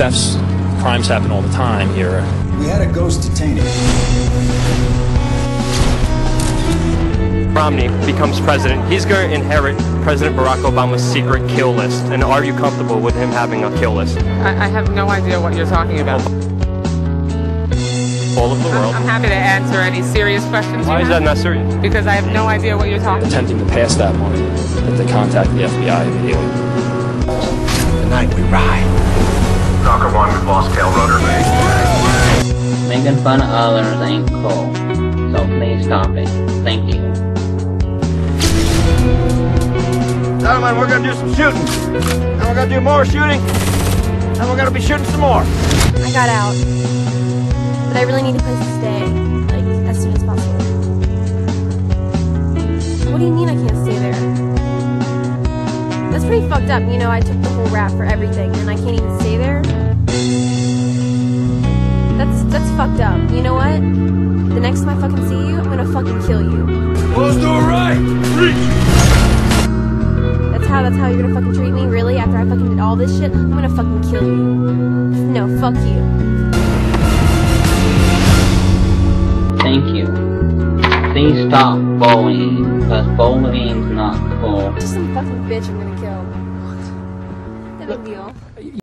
thefts, crimes happen all the time here. We had a ghost detainee. Romney becomes president, he's going to inherit President Barack Obama's secret kill list. And are you comfortable with him having a kill list? I, I have no idea what you're talking about. All of the I'm, world. I'm happy to answer any serious questions. Why you is that have, not serious? Because I have no idea what you're talking about. Attempting to pass that money, that they contact the FBI immediately. Knocker 1, lost tail rudder. Making fun of others ain't cool, so please stop it. Thank you. Gentlemen, we're gonna do some shooting. And we're gonna do more shooting. And we're gonna be shooting some more. I got out, but I really need a place to stay, like as soon as possible. What do you mean I can't stay there? That's pretty fucked up. You know, I took the whole rap for everything, and I can't even stay fucked up. You know what? The next time I fucking see you, I'm gonna fucking kill you. Let's do it right! Reach! That's how that's how you're gonna fucking treat me? Really? After I fucking did all this shit, I'm gonna fucking kill you. No, fuck you. Thank you. Please stop bullying, because uh, bullying's not cool. Just some fucking bitch I'm gonna kill. What? No big deal.